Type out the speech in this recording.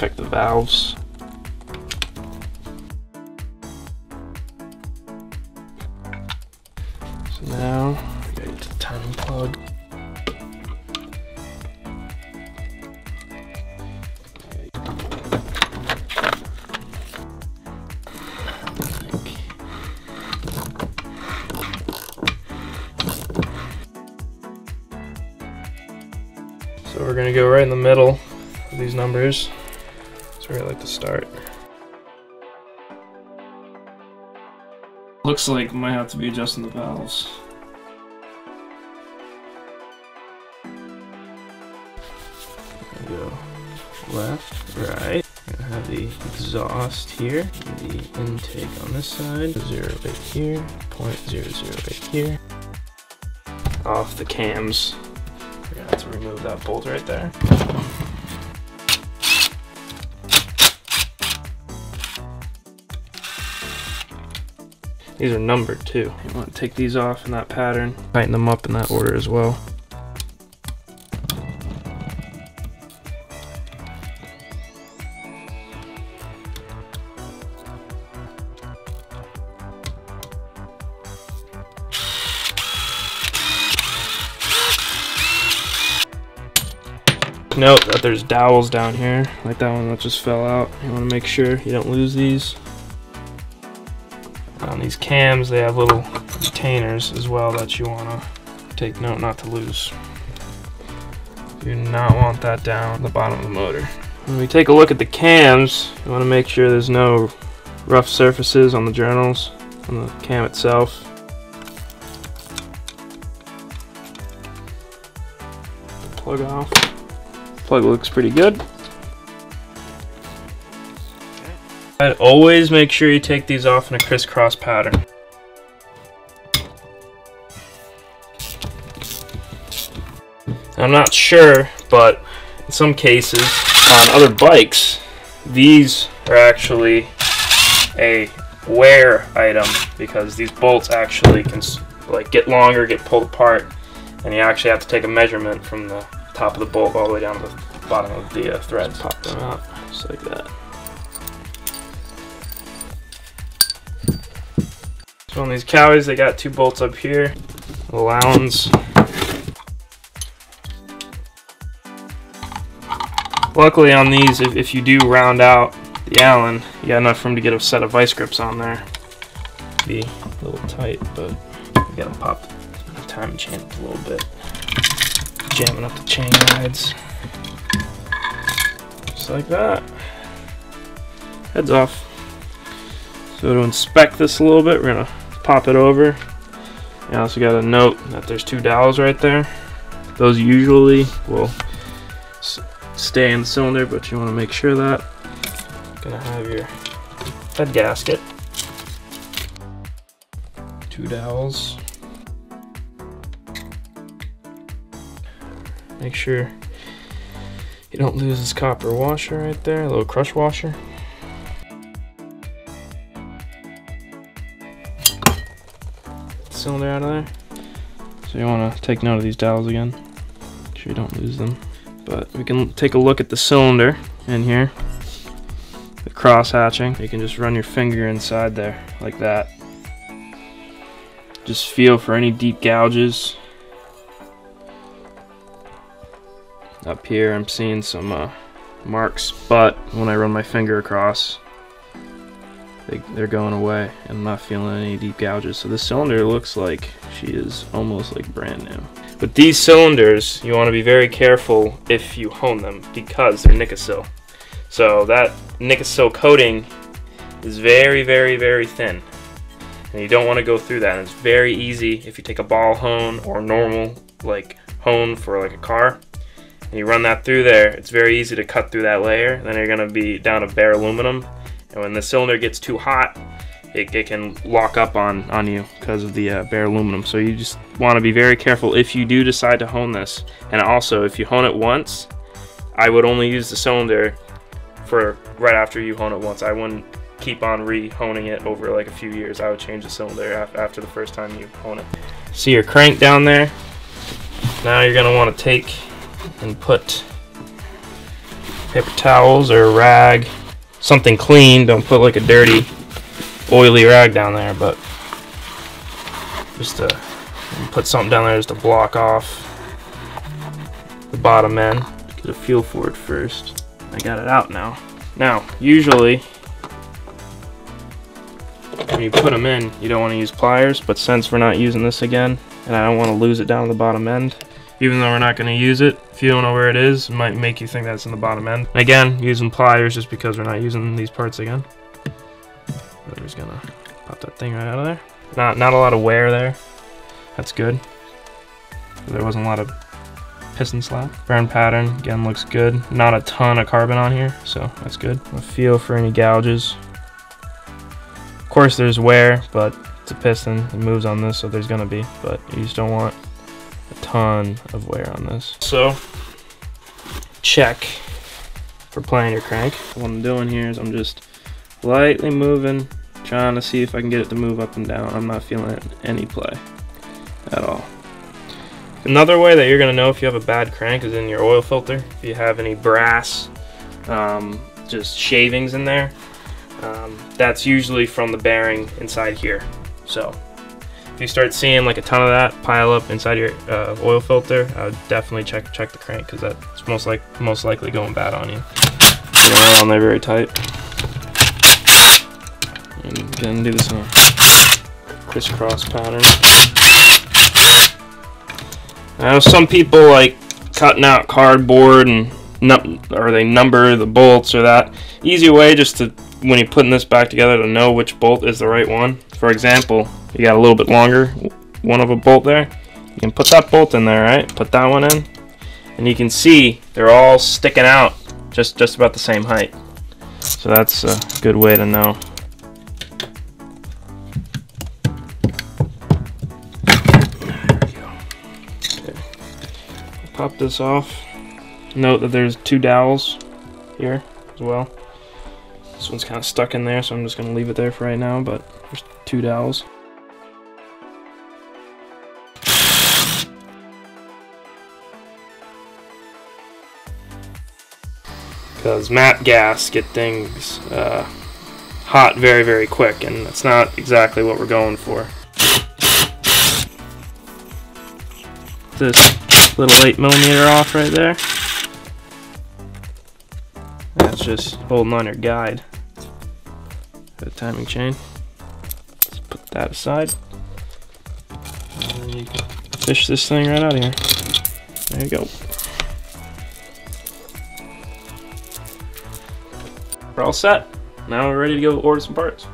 check the valves. So now, to the plug. So we're gonna go right in the middle of these numbers. That's where I like to start. Looks like might have to be adjusting the valves. Go left, right. Gonna have the exhaust here, the intake on this side, zero right here, point zero zero right here. Off the cams, we're gonna have to remove that bolt right there. These are numbered too. You want to take these off in that pattern, tighten them up in that order as well. Note that there's dowels down here, like that one that just fell out. You want to make sure you don't lose these. On these cams, they have little retainers as well that you want to take note not to lose. You do not want that down the bottom of the motor. When we take a look at the cams, you want to make sure there's no rough surfaces on the journals, on the cam itself. Plug off. Plug looks pretty good. Always make sure you take these off in a crisscross pattern. I'm not sure, but in some cases on other bikes, these are actually a wear item because these bolts actually can like get longer, get pulled apart, and you actually have to take a measurement from the top of the bolt all the way down to the bottom of the uh, thread. Pop them out just like that. So on these cowies, they got two bolts up here, allowance. Luckily on these, if, if you do round out the Allen, you got enough room to get a set of vice grips on there. Be a little tight, but you gotta pop the timing chain up a little bit. Jamming up the chain guides. Just like that. Heads off. So to inspect this a little bit, we're gonna pop it over. You also got to note that there's two dowels right there. Those usually will stay in the cylinder, but you want to make sure that. Gonna have your head gasket. Two dowels. Make sure you don't lose this copper washer right there, a little crush washer. Cylinder out of there. So you want to take note of these dowels again. Make sure you don't lose them. But we can take a look at the cylinder in here. The cross hatching. You can just run your finger inside there like that. Just feel for any deep gouges. Up here I'm seeing some uh, marks, but when I run my finger across, they, they're going away and I'm not feeling any deep gouges. So this cylinder looks like she is almost like brand new. With these cylinders, you want to be very careful if you hone them because they're Nikasil. So that Nikasil coating is very, very, very thin. And you don't want to go through that. And it's very easy if you take a ball hone or normal like hone for like a car and you run that through there, it's very easy to cut through that layer. Then you're going to be down to bare aluminum and when the cylinder gets too hot, it, it can lock up on, on you because of the uh, bare aluminum. So you just want to be very careful if you do decide to hone this. And also, if you hone it once, I would only use the cylinder for right after you hone it once. I wouldn't keep on re-honing it over like a few years. I would change the cylinder after the first time you hone it. See your crank down there? Now you're going to want to take and put paper towels or a rag, something clean. Don't put like a dirty, oily rag down there, but just to put something down there just to block off the bottom end. Get a feel for it first. I got it out now. Now, usually, when you put them in, you don't want to use pliers, but since we're not using this again, and I don't want to lose it down the bottom end, even though we're not going to use it, if you don't know where it is, it might make you think that's in the bottom end. Again, using pliers just because we're not using these parts again. We're just gonna pop that thing right out of there. Not, not a lot of wear there. That's good. There wasn't a lot of piston slap. Burn pattern, again, looks good. Not a ton of carbon on here, so that's good. Feel for any gouges. Of course, there's wear, but it's a piston. It moves on this, so there's gonna be, but you just don't want ton of wear on this. So, check for playing your crank. What I'm doing here is I'm just lightly moving, trying to see if I can get it to move up and down. I'm not feeling any play at all. Another way that you're going to know if you have a bad crank is in your oil filter. If you have any brass, um, just shavings in there, um, that's usually from the bearing inside here. So if you start seeing like a ton of that pile up inside your uh, oil filter, I would definitely check check the crank because that's most like most likely going bad on you. Get it on there very tight. And again, do this in a crisscross pattern. I know some people like cutting out cardboard and num- or they number the bolts or that. Easy way just to when you're putting this back together to know which bolt is the right one. For example, you got a little bit longer one of a bolt there. You can put that bolt in there, right? Put that one in, and you can see they're all sticking out just just about the same height. So that's a good way to know. Pop this off. Note that there's two dowels here as well. This one's kind of stuck in there, so I'm just going to leave it there for right now, but there's two dowels. Because MAPP gas get things uh, hot very, very quick, and that's not exactly what we're going for. This little 8 millimeter off right there. That's just holding on your guide. The timing chain. Let's put that aside. And you fish this thing right out of here. There you go. We're all set. Now we're ready to go order some parts.